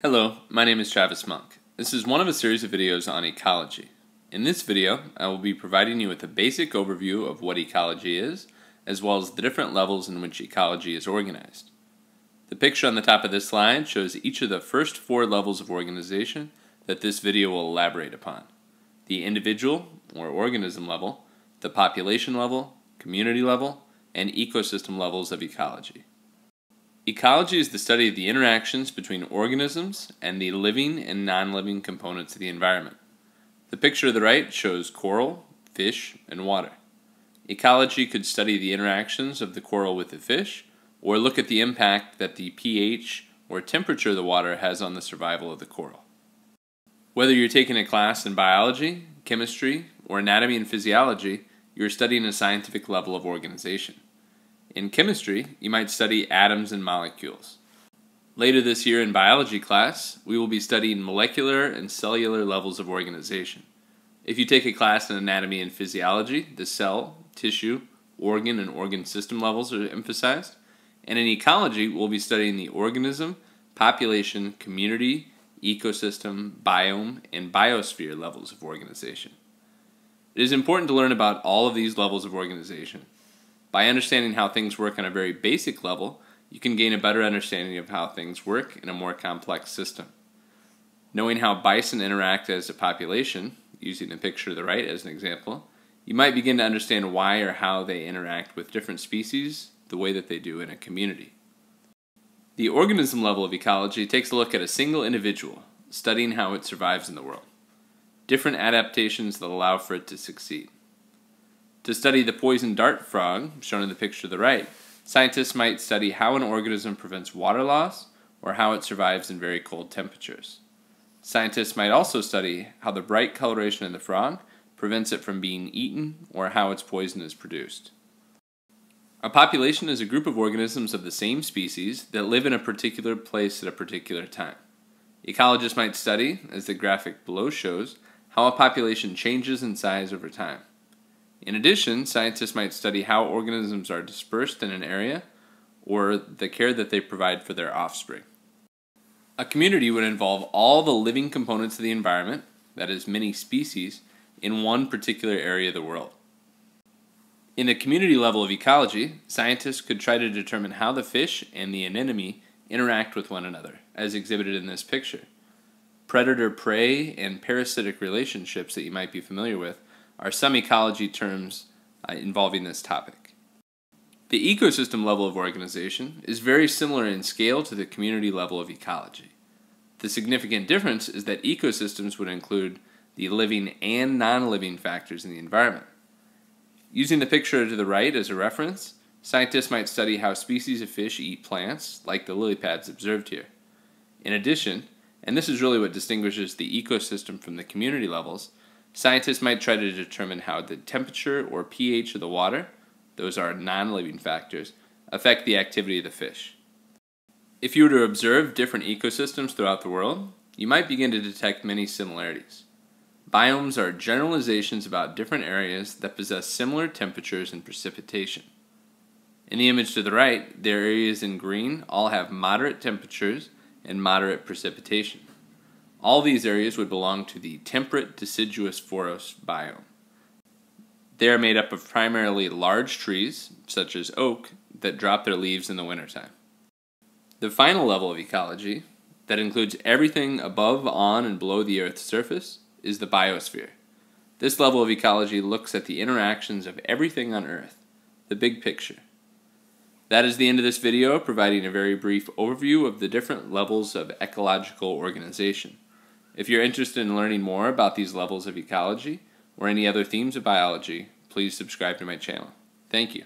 Hello, my name is Travis Monk. This is one of a series of videos on ecology. In this video, I will be providing you with a basic overview of what ecology is, as well as the different levels in which ecology is organized. The picture on the top of this slide shows each of the first four levels of organization that this video will elaborate upon. The individual, or organism level, the population level, community level, and ecosystem levels of ecology. Ecology is the study of the interactions between organisms and the living and non-living components of the environment. The picture to the right shows coral, fish, and water. Ecology could study the interactions of the coral with the fish, or look at the impact that the pH or temperature of the water has on the survival of the coral. Whether you're taking a class in biology, chemistry, or anatomy and physiology, you're studying a scientific level of organization. In chemistry, you might study atoms and molecules. Later this year in biology class, we will be studying molecular and cellular levels of organization. If you take a class in anatomy and physiology, the cell, tissue, organ, and organ system levels are emphasized. And in ecology, we'll be studying the organism, population, community, ecosystem, biome, and biosphere levels of organization. It is important to learn about all of these levels of organization by understanding how things work on a very basic level, you can gain a better understanding of how things work in a more complex system. Knowing how bison interact as a population, using the picture to the right as an example, you might begin to understand why or how they interact with different species the way that they do in a community. The organism level of ecology takes a look at a single individual, studying how it survives in the world. Different adaptations that allow for it to succeed. To study the poison dart frog, shown in the picture to the right, scientists might study how an organism prevents water loss or how it survives in very cold temperatures. Scientists might also study how the bright coloration in the frog prevents it from being eaten or how its poison is produced. A population is a group of organisms of the same species that live in a particular place at a particular time. Ecologists might study, as the graphic below shows, how a population changes in size over time. In addition, scientists might study how organisms are dispersed in an area or the care that they provide for their offspring. A community would involve all the living components of the environment, that is, many species, in one particular area of the world. In the community level of ecology, scientists could try to determine how the fish and the anemone interact with one another, as exhibited in this picture. Predator prey and parasitic relationships that you might be familiar with are some ecology terms uh, involving this topic. The ecosystem level of organization is very similar in scale to the community level of ecology. The significant difference is that ecosystems would include the living and non living factors in the environment. Using the picture to the right as a reference, scientists might study how species of fish eat plants, like the lily pads observed here. In addition, and this is really what distinguishes the ecosystem from the community levels, Scientists might try to determine how the temperature or pH of the water, those are non living factors, affect the activity of the fish. If you were to observe different ecosystems throughout the world, you might begin to detect many similarities. Biomes are generalizations about different areas that possess similar temperatures and precipitation. In the image to the right, the areas in green all have moderate temperatures and moderate precipitation. All these areas would belong to the temperate deciduous forest biome. They are made up of primarily large trees, such as oak, that drop their leaves in the wintertime. The final level of ecology, that includes everything above, on, and below the Earth's surface, is the biosphere. This level of ecology looks at the interactions of everything on Earth, the big picture. That is the end of this video, providing a very brief overview of the different levels of ecological organization. If you're interested in learning more about these levels of ecology or any other themes of biology, please subscribe to my channel. Thank you.